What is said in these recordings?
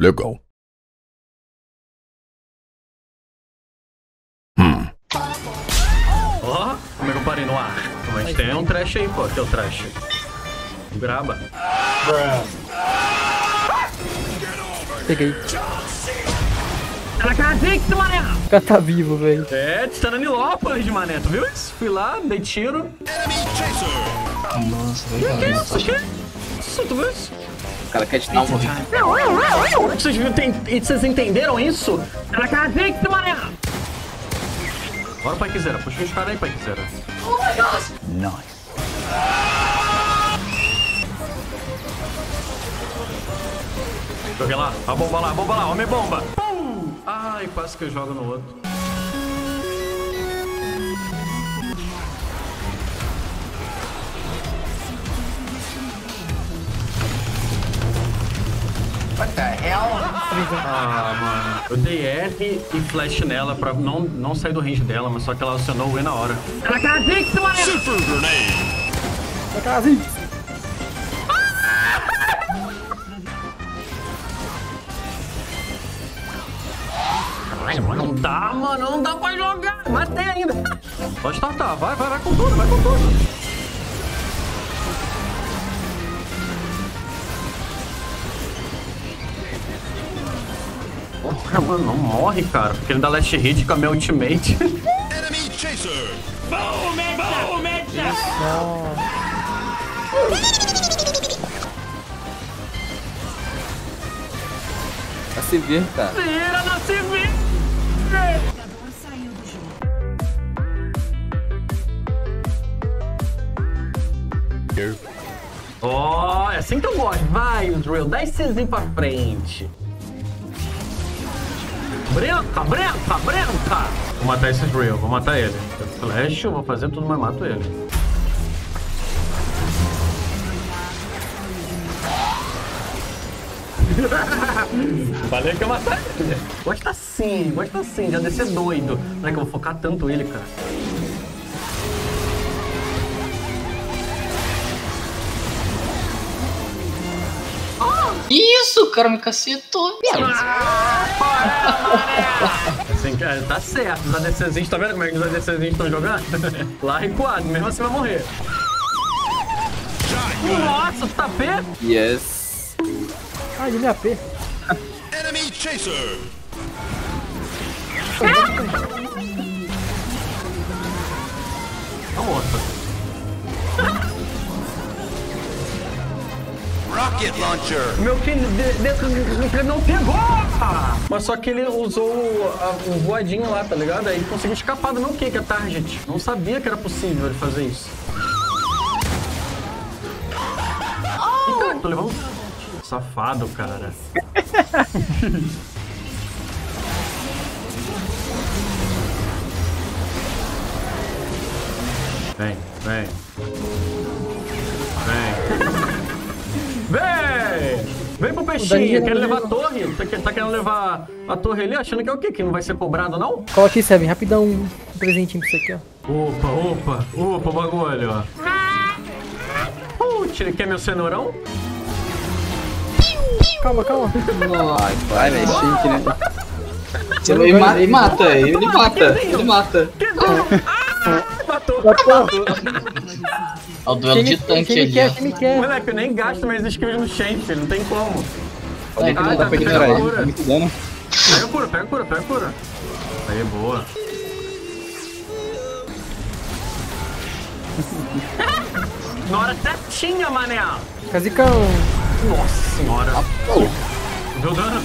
Legal. Hum. Ó, como é que eu parei no ar? Mas tem um trash aí, pô. Aqui é o trash. Graba. Peguei. Ela cavicto, mané! O cara tá vivo, velho. É, tu tá na Nilópolis, mané. Tu viu isso? Fui lá, dei tiro. Nossa, Que vai isso? Que isso? Tu viu isso? O cara quer te dar um Vocês, enten- vocês entenderam isso? Ela cavicto, mané! Bora, pai quiser. Puxa os caras aí, pai quiser. Joguei lá, a bomba lá, a bomba lá, homem bomba. Pum! Ai, quase que eu jogo no outro. Ah, mano. Eu dei R e flash nela pra não, não sair do range dela, mas só que ela acionou o E na hora. Cavicto, mané! Tá quase. Ai, Não dá, mano, não dá pra jogar. Matei ainda. Pode startar, vai, vai, vai com tudo, vai com tudo. Porra, mano, não morre, cara. Porque ele dá last hit com a minha ultimate. Pra se ver, cara. Vira na civil! Ó, é assim que eu gosto. Vai, Drill, dá essezinho pra frente. Branca, branca, branca! Vou matar esse Drill, vou matar ele. Flash, eu vou fazer tudo, mas mato ele. Falei que eu matar ele. Gosta sim, gosta sim, já descer doido. Não é que eu vou focar tanto ele, cara. Isso, o cara me cacetou. Assim, cara, tá certo, os ADCzinhos, tá vendo como é que os ADCzinhos estão jogando? Lá recuado, mesmo assim vai morrer. Nossa, tu tá P? Yes. Ai, minha AP. Tá Rocket Launcher. Meu filho de, não pegou! Mas só que ele usou o, a- o voadinho lá, tá ligado? Aí ele conseguiu escapar do meu kick, a target. Não sabia que era possível ele fazer isso. Ih, cara, tô levando... Safado, cara. Vem. Vem. Vem! Pro peixinho, quer não levar a torre? Tá, tá querendo levar a torre ali, achando que é o quê? Que não vai ser cobrado, não? Coloca aí, Seven. Rapidão um presentinho pra você aqui, ó. Opa, opa, opa, bagulho, ó. Putz, ele quer meu cenourão? Calma, calma. Ai, vai, velho. Chique, né? Ele, ma ele mata, ele mata, ele mata. Que deu? Ah, matou. É o duelo de tanque ali, quer, me quer. Moleque, eu nem gasto minhas skills no Shenf, não tem como. Olha que Ah, tá, dá pra pega ignorar a ele. cura. Tá muito dano. Pega cura, pega cura, pega cura. Aí, boa. Na hora certinha, mané. Casicão. Nossa senhora. Viu o dano?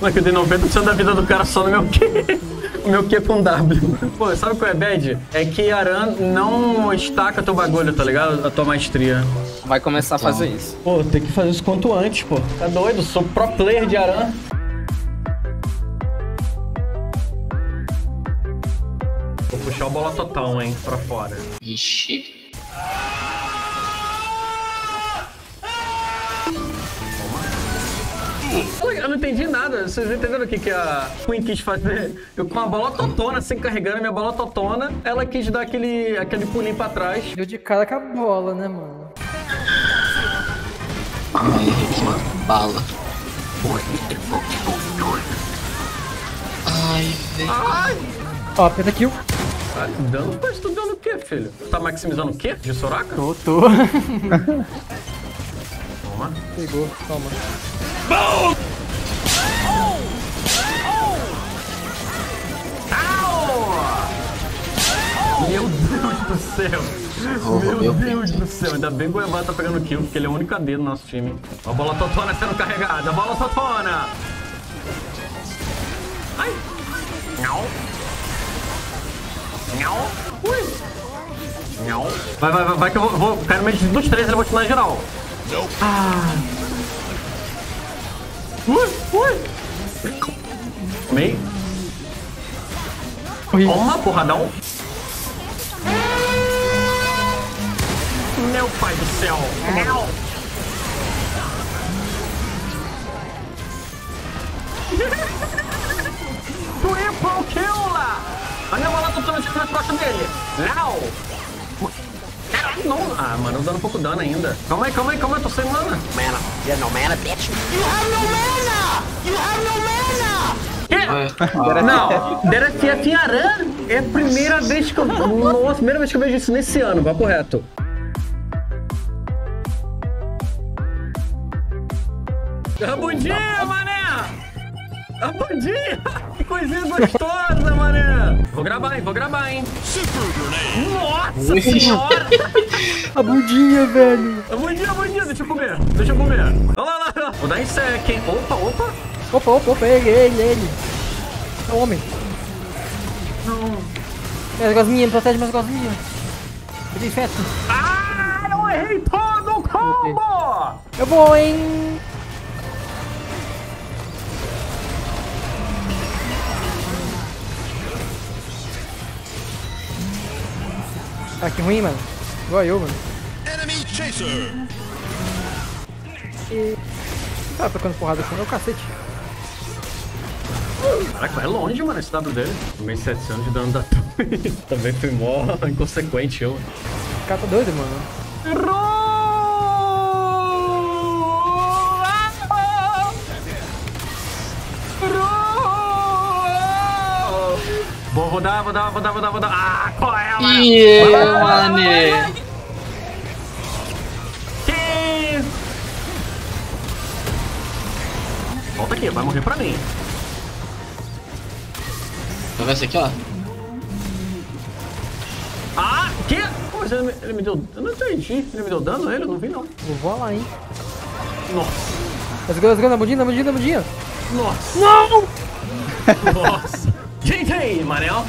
Moleque, eu dei 90% da vida do cara só no meu Q. O meu Q com W. Pô, sabe qual é bad? É que Aran não estaca teu bagulho, tá ligado? A tua maestria. Vai começar a fazer isso. Pô, tem que fazer isso quanto antes, pô. Tá doido? Sou pro player de Aran. Vou puxar o bola total, hein, pra fora. Ixi. Ui, Eu não entendi nada. Vocês entenderam o que, que a Queen quis fazer? Eu com a bola totona, assim, carregando a minha bola totona, ela quis dar aquele, aquele pulinho pra trás. Deu de cara com a bola, né, mano? Ai, Henrique. bala. Ai, velho. Ó, penta kill. Ah, dano, mas tu dando o quê, filho? Tá maximizando o quê? De Soraka? Tô, tô. Toma. Pegou, toma. Meu Deus do céu! Oh, meu meu Deus do céu! Ainda bem que o Evan tá pegando kill, porque ele é o único AD do nosso time. A bola totona sendo carregada, a bola totona! Ai! Não! Não! Ui! Não! Vai, vai, vai, vai que eu vou, vou cair no meio dos três e eu vou te dar geral. Ah! Ui! Ui! Tomei. Toma, porradão. Meu pai do céu. Não. Triple kill lá. A minha bola tá totalmente nas costas dele. Não. Caralho, não. Ah, mano, dando pouco dano ainda. Calma aí, calma aí, calma aí, tô sem mana. Mana. You have no mana, bitch. You have no mana! You have no mana! Que? Não, DRFF em Aran é a primeira vez que eu. Nossa, primeira vez que eu vejo isso nesse ano, papo reto. A bundinha, mané! A bundinha! Que coisinha gostosa, mané! Vou gravar, hein? Vou gravar, hein? Nossa senhora! A bundinha, velho. A bundinha, a bundinha, deixa eu comer, deixa eu comer. Olha lá, olha lá. Vou dar em sec, hein? Opa, opa! Opa, opa, opa, ele, ele, ele. É o homem. Não. É, as gosminhas, protege mais gosminhas. Eu tenho inseto. Ah, eu errei todo o combo! Eu vou, hein. Ah, que ruim, mano. Igual eu, mano. Enemy Chaser! E... Tá tocando porrada com o meu cacete. Caraca, é longe, mano, esse W dele. Tomei 700 de dano da. Também fui mó inconsequente, eu. O cara tá doido, mano. Vou rodar, vou dar, vou dar, vou dar, vou dar. Ah, qual é, mano? Yeah, mané. Que? Volta aqui, vai morrer pra mim. Vai ver esse aqui, ó. Ah, que? Pô, mas ele me, ele me deu. Eu não entendi. Ele me deu dano ele? Eu não vi não. Vou voar lá, hein. Nossa. Let's go, let's go, na bundinha, na bundinha, na bundinha. Nossa. Não! Nossa. Aí, Manel.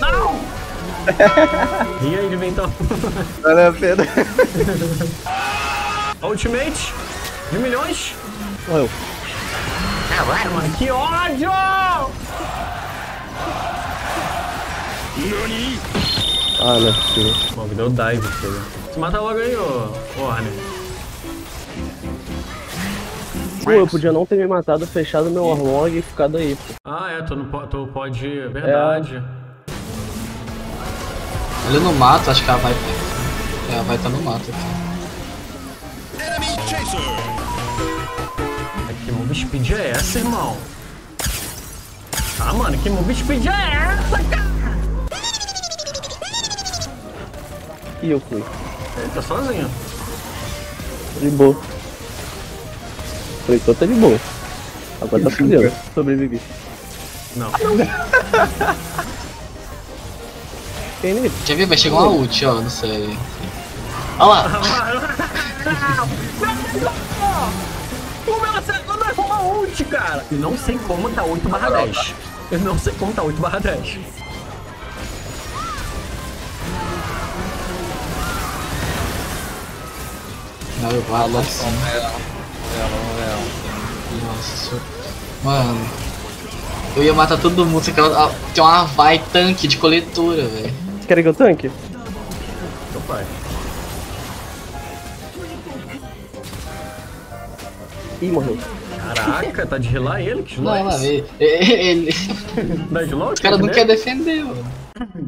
Não! e aí, Diventão? Valeu a pena. Ultimate de milhões? Morreu. Caralho, mano, que ódio! Ah, não é possível. Bom, me deu dive, filho. Se mata logo aí, ô, ô Arne. Pô, eu podia não ter me matado, fechado meu Orlog e ficado aí, pô. Ah, é, tu, não po- tu pode. Verdade. Ali no mato, acho que ela vai. É, ela vai estar no mato aqui. Enemy Chaser! Que move speed é essa, irmão? Ah, mano, que move speed é essa, cara? E eu fui. Ele tá sozinho. De boa. Falei, tô tá de boa. Agora tá fudendo. Sobrevivi. Não. Tem nele. Já viu? Vai chegar uma ult, ó, não sei. Olha lá! Como ela acertou não é uma ult, cara? Eu não sei como tá 8 barra 10. Eu não sei como tá 8 barra 10. Não, eu vou lá assim. Nossa, mano. Eu ia matar todo mundo, só que ela ela tem uma vai tanque de coletura, velho. Vocês querem que eu tanque? Meu pai. Ih, morreu. Caraca, tá de rilar ele? Que Não, não, ele. ele- Dá? Os caras não querem defender, mano.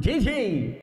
GG!